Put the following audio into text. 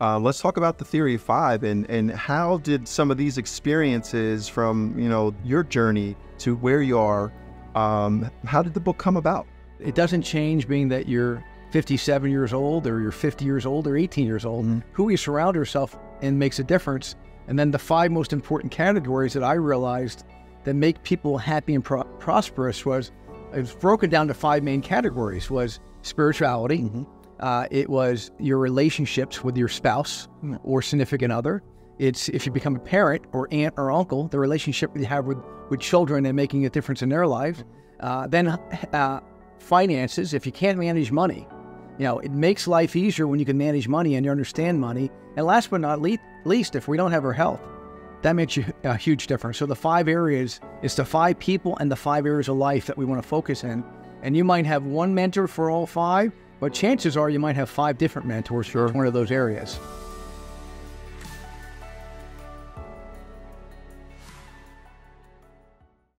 Uh, let's talk about the theory of five and, and how did some of these experiences from you know your journey to where you are, um, how did the book come about? It doesn't change being that you're 57 years old or you're 50 years old or 18 years old. Mm-hmm. Who you surround yourself in makes a difference. And then the five most important categories that I realized that make people happy and pro- prosperous was it was broken down to five main categories was spirituality Mm-hmm. Uh, it was your relationships with your spouse or significant other it's if you become a parent or aunt or uncle the relationship you have with, with children and making a difference in their life uh, then uh, finances if you can't manage money you know it makes life easier when you can manage money and you understand money and last but not le- least if we don't have our health that makes a huge difference. So the five areas is the five people and the five areas of life that we want to focus in. And you might have one mentor for all five, but chances are you might have five different mentors for each one of those areas.